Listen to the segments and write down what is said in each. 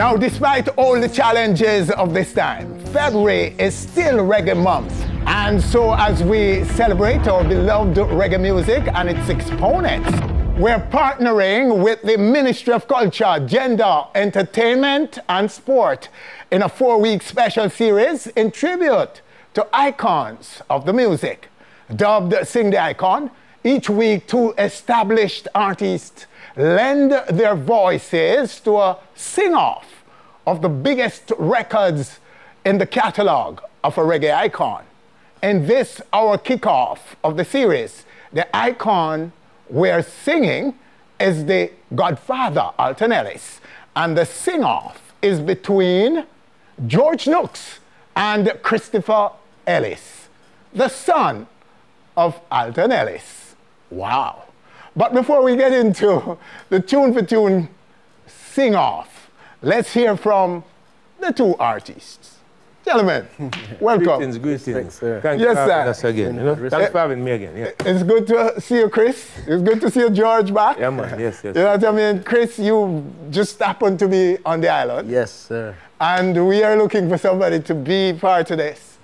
Now, despite all the challenges of this time, February is still reggae month. And so, as we celebrate our beloved reggae music and its exponents, we're partnering with the Ministry of Culture, Gender, Entertainment, and Sport in a four week special series in tribute to icons of the music. Dubbed Sing Di Icon, each week two established artists lend their voices to a sing off of the biggest records in the catalog of a reggae icon. In this, our kickoff of the series, the icon we're singing is the Godfather, Alton Ellis. And the sing off is between George Nooks and Christopher Ellis, the son of Alton Ellis. Wow. But before we get into the tune for tune sing off, let's hear from the two artists. Gentlemen, welcome. Greetings, greetings. Thanks, sir. Thank Yes, for having sir. us again. You know? Thanks eh, for having me again. Yeah, It's good to see you, Chris. It's good to see you, George, back. yeah man. Yes, yes. You know what I mean? Chris, you just happened to be on the island. Yes, sir. And we are looking for somebody to be part of this.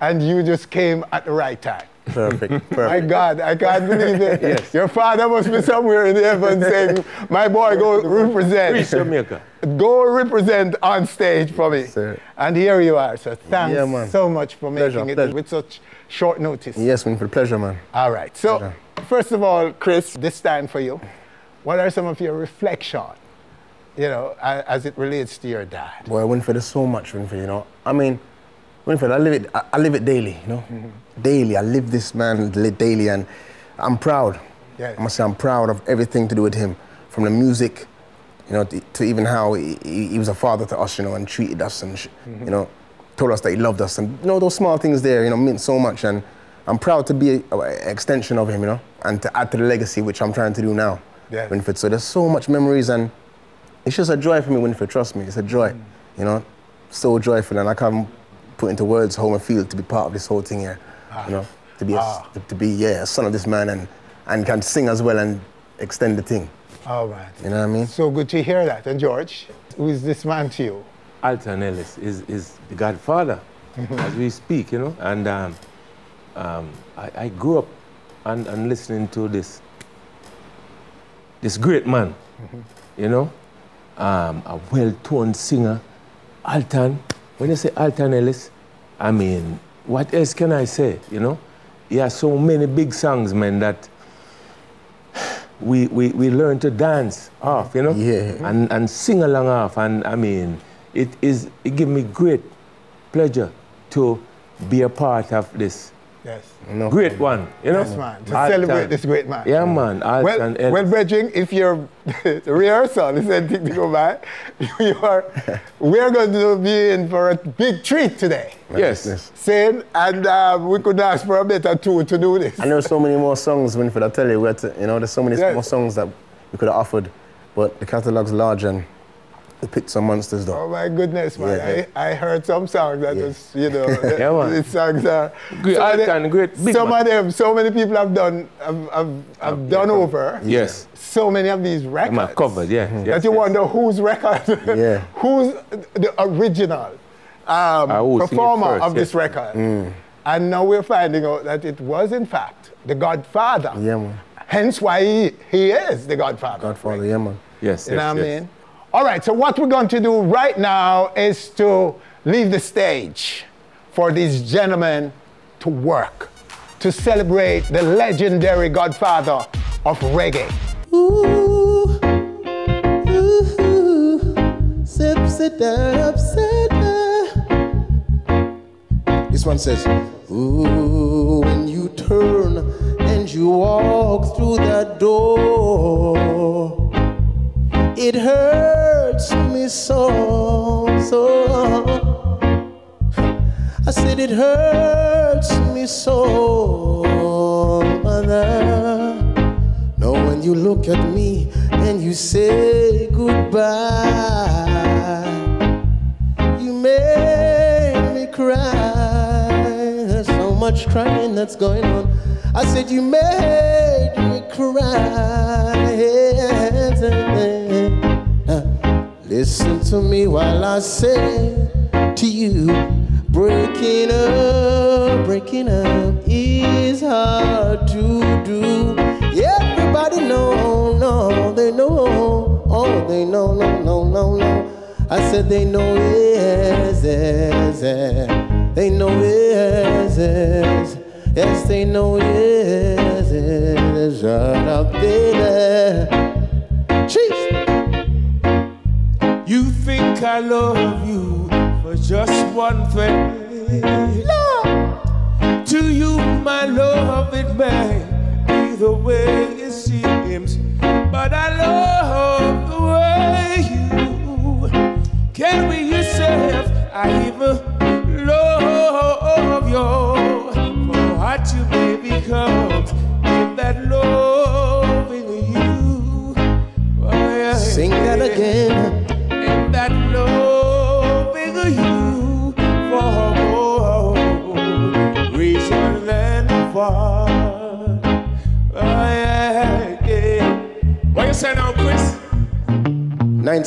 And you just came at the right time. Perfect. Perfect. My God, I can't believe it. Yes. Your father must be somewhere in heaven saying, my boy, go Reach represent. Jamaica. Go represent on stage for me. Sir. And here you are. So thanks Yeah, so much for Pleasure, making it pleasure. with such short notice. yes, man, for pleasure, man. All right. So, Pleasure. first of all, Chris, this time for you, what are some of your reflections, you know, as it relates to your dad? Boy, Winfred, there's so much, Winfred, you know. I mean, Winfred, I live it, I, live it daily, you know. Daily, I live this man daily, and I'm proud. Yes. I must say, I'm proud of everything to do with him, from the music, you know, to, to even how he, he, was a father to us, you know, and treated us, and sh- you know, told us that he loved us, and you know, those small things there, you know, meant so much, and I'm proud to be an extension of him, you know, and to add to the legacy which I'm trying to do now, Yes. Winfred. So there's so much memories, and it's just a joy for me, Winfred. Trust me, it's a joy. Mm. You know, so joyful, and I can't put into words how I feel to be part of this whole thing here. You know, to be a, Ah. to, to be yeah a son of this man and and can sing as well and extend the thing. All right. You know what I mean? So good to hear that. And George, who is this man to you? Alton Ellis is, is the godfather as we speak, you know. And um, um, I, I grew up and, and listening to this this great man, you know, um, a well-toned singer, Alton. When you say Ellis, I mean, what else can I say, you know? He has so many big songs, man, that we, we, we learn to dance off, you know? Yeah. And, and sing along off. And I mean, it is, it gives me great pleasure to be a part of this Yes. No great one, you know? Yes, man. To Alton. celebrate this great man. Yeah, man. Well, Alton well, brethren, if your rehearsal is anything to go by, you are, we're going to be in for a big treat today. yes. Yes. Saying, and uh, we could ask for a better tool to do this. And there's so many more songs, Winfred. I tell you, we had to, you know, there's so many Yes. more songs that we could have offered, but the catalog's large and we picked some monsters though. Oh my goodness, man! Yeah, yeah. I, I heard some songs that Yeah. was, you know, Yeah, man. these songs are. Great some of them- great big Some man. of them, so many people have done, have, have, have done over. Yes. So many of these records. I'm covered, yeah. That yes, you yes. wonder whose record, Yeah. who's the original um, I will sing it performer first, of yes. this record. And now we're finding out that it was, in fact, the Godfather. Yeah, man. Hence why he, he is the Godfather. Godfather, yeah, man. Yes, You yes, know what I mean? All right, so what we're going to do right now is to leave the stage for these gentlemen to work, to celebrate the legendary godfather of reggae. Ooh, ooh, sit This one says, Ooh, when you turn and you walk through that door, it hurts so, so. I said it hurts me so, mother. No, when you look at me and you say goodbye, you make me cry. There's so much crying that's going on. I said you made me cry. Listen to me while I say to you, breaking up, breaking up is hard to do. Everybody know, no, they know, oh, they know, no, no, no, no. I said they know, yes, yes, yes. They know, yes, yes. Yes, they know, yes, yes. Right up there. I love you for just one thing. Love. To you, my love, it may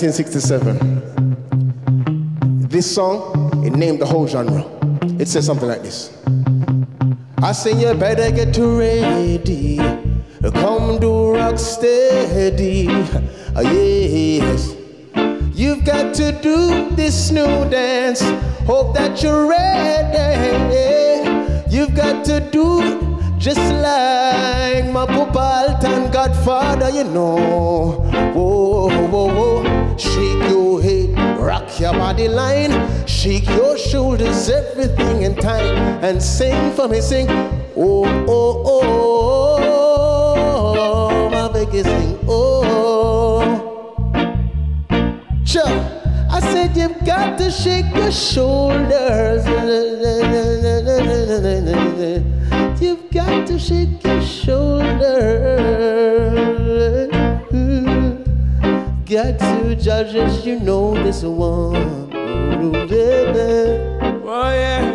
1967. This song, it named the whole genre. It says something like this. I say you better get to ready. Come do rock steady. Ah, yes. You've got to do this new dance. Hope that you're ready. You've got to do it just like my Alton Godfather, you know. Whoa, whoa, whoa. Shake your head, rock your body line, shake your shoulders, everything in time, and sing for me, sing. Oh, oh, oh, oh, my baby sing. Oh. Sure. I said you've got to shake your shoulders. You've got to shake your shoulders. Got to judge as you know this one. Ooh, baby. Oh, yeah,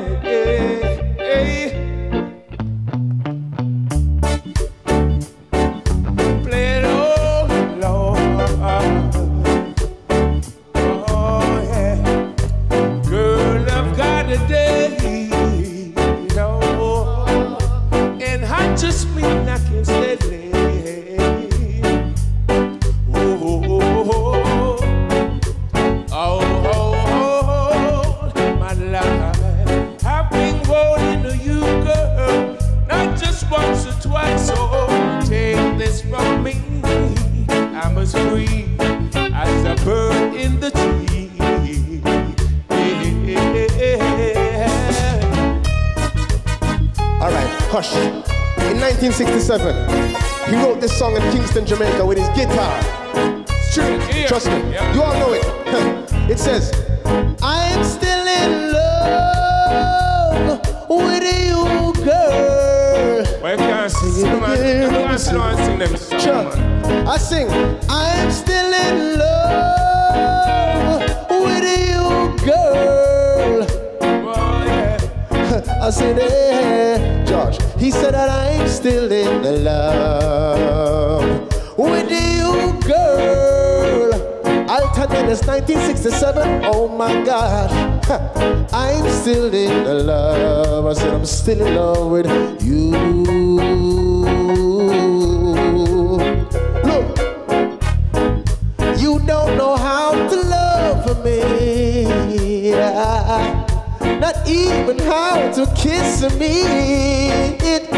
this song in Kingston, Jamaica with his guitar. It's true. Yeah. Trust me. Yeah. You all know it. It says, I'm still in love with you, girl. Well, you can't sing. You can't sit sing them songs, man. I sing, I'm still in love I said, hey, George. He said that I'm still in the love with you, girl. Alton Dennis, 1967. Oh my gosh. I'm still in the love. I said, I'm still in love with you. Not even how to kiss me. It,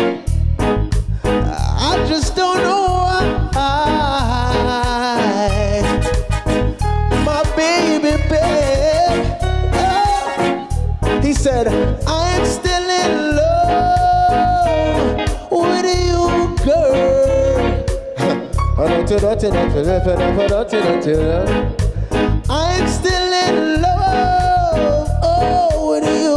I just don't know why. My baby, babe. oh, he said, I'm still in love with you, girl. I'm still in love oh, you.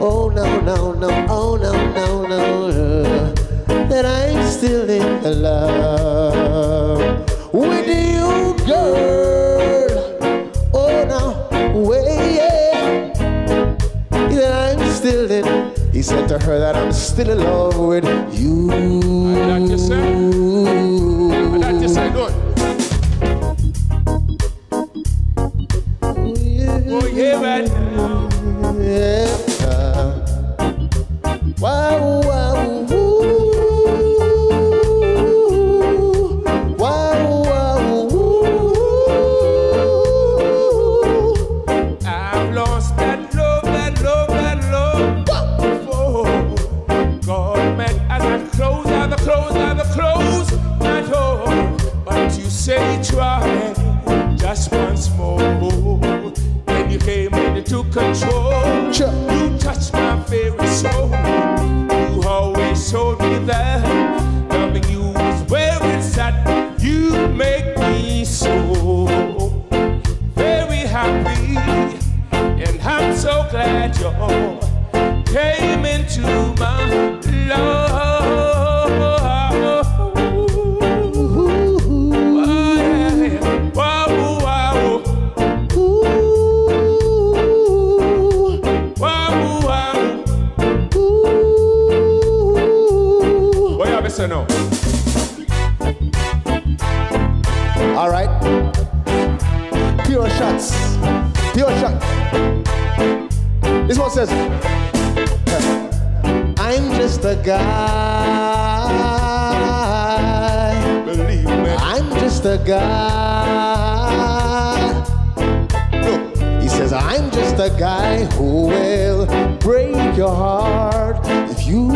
Oh no, no, no, oh no, no, no. That I'm still in love with you, girl. Oh no, way, yeah. I'm still in. He said to her that I'm still in love with you. Wow. This one says, I'm just a guy. Believe me. I'm just a guy. Look, he says, I'm just a guy who will break your heart if you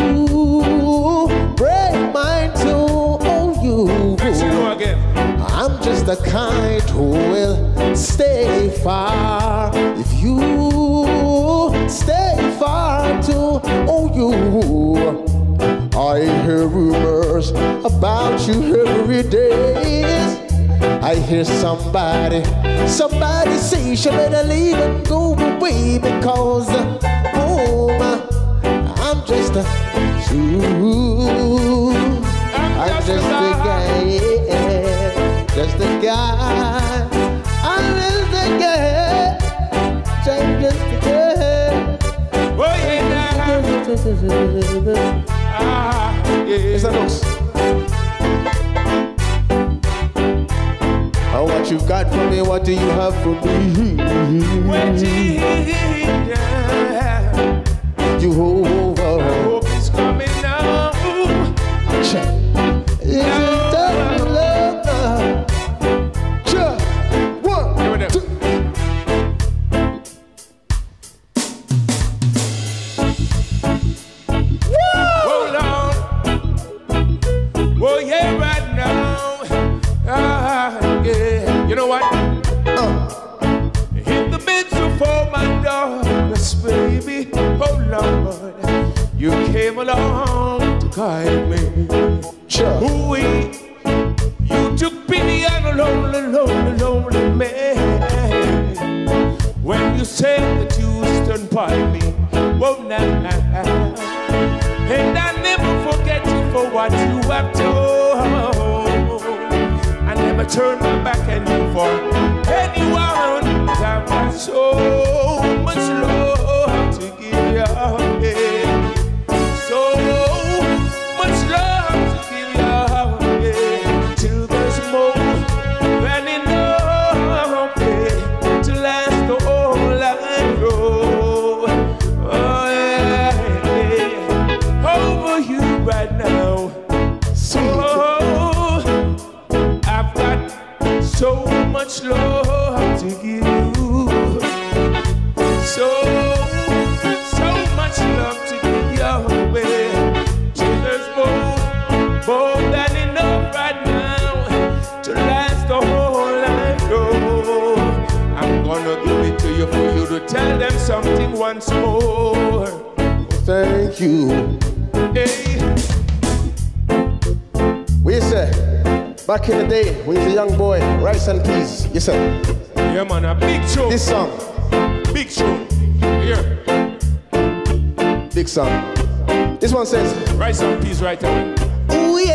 break mine too. Oh, you. Let's go again. I'm just the kind who will stay far if you stay far too. Oh, you. I hear rumors about you every day. I hear somebody, somebody say you better leave and go away because home, I'm just a you. I'm just a guy, just a guy. Ah, yeah. Mr. Nooks. Oh, what you got for me? What do you have for me? You over. Lonely, lonely, lonely man. When you said that you stood by me, whoa, now, now. And I never forget you for what you have told. I never turn my back on you for anyone. I've got young boy, rice and peas. You said Yeah, man, a big show. this song, big show. Here, big song. This one says, rice and peas right away. Ooh yeah,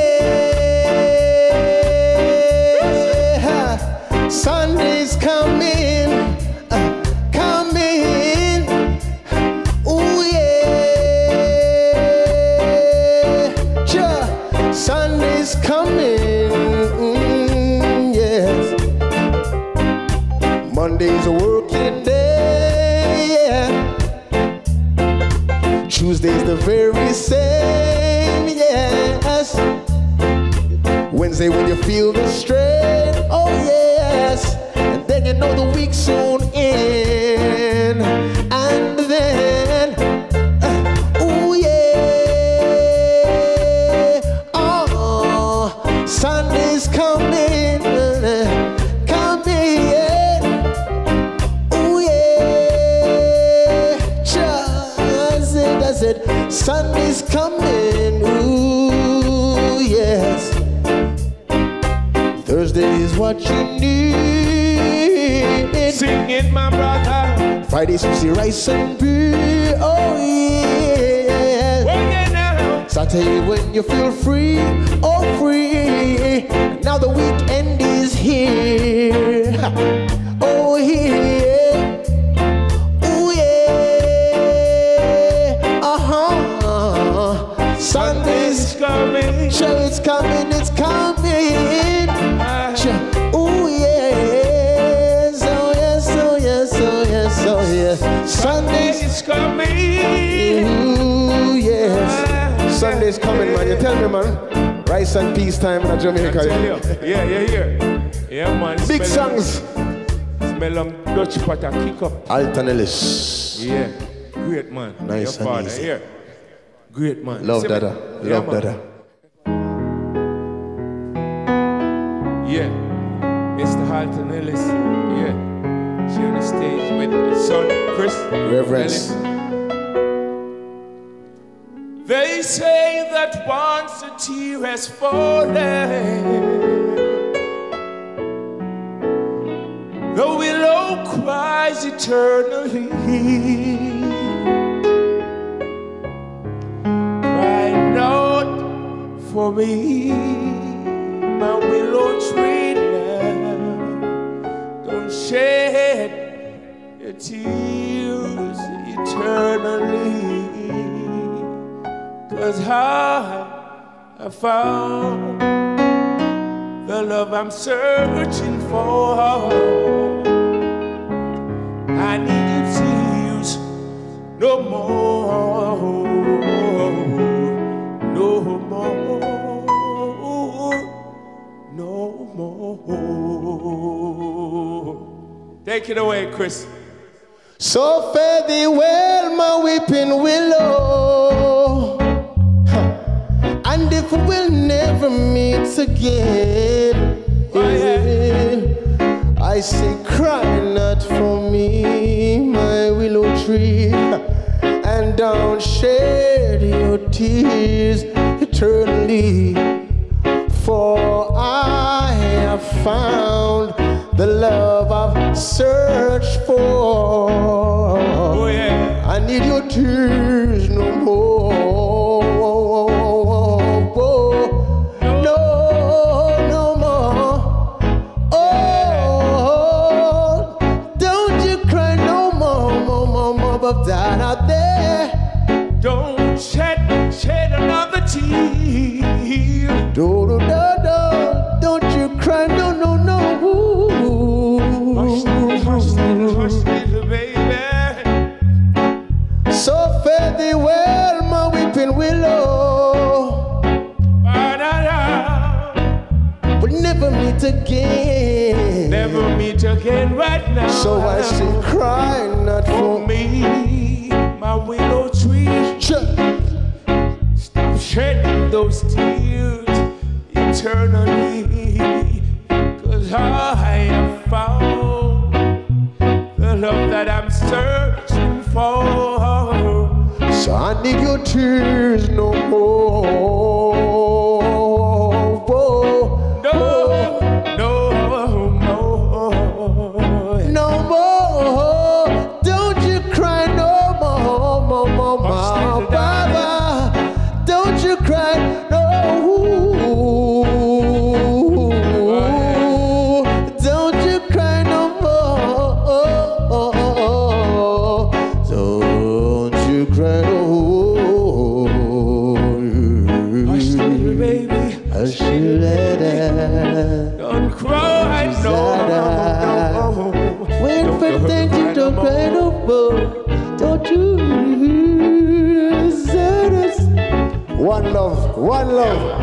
Sunday's coming, Monday's a working day. Yeah. Tuesday's the very same, yes. Wednesday when you feel the strain, oh yes. And then you know the week's soon in. And then, Sing it, my brother. Fridays you see rice and beer. Oh yeah. Oh, yeah. Saturday when you feel free, oh free. Now the weekend is here. Oh yeah. Oh yeah. Uh huh. Sunday's coming. Sure, it's coming, it's coming. Coming. Ooh, yes. Sunday's coming, man. You tell me, man. Rice and peace time in Jamaica. Yeah, yeah, yeah. Yeah, man. Big Smell songs. Smell them Dutch potter kick up. Alton Ellis. Yeah. Great man. Nice Your and easy. here. Great man. Love See? Dada. Yeah, Love man. Dada. Yeah. Mr. Halton Ellis. Yeah. Share the stage with his son, Chris. Reverence. They say that once a tear has fallen, the willow cries eternally. Cry not for me, my willow tree now. Don't your tears eternally. Cause I found the love I'm searching for. I need your tears no more, no more, no more. Take it away, Chris. So fare thee well, my weeping willow. Huh. And if we'll never meet again, Oh, yeah. I say, cry not for me, my willow tree, and don't shed your tears eternally. For I have found the love I've searched for. Need your tears no more. No, no more. Oh, don't you cry no more, more, more, more, but down out there. Don't shed, shed another tear. Do, meet again. Never meet again right now. So I say, cry not for for me, my willow tree. Ch- Stop shedding those tears eternally. Cause I have found the love that I'm searching for. So I need your tears no more.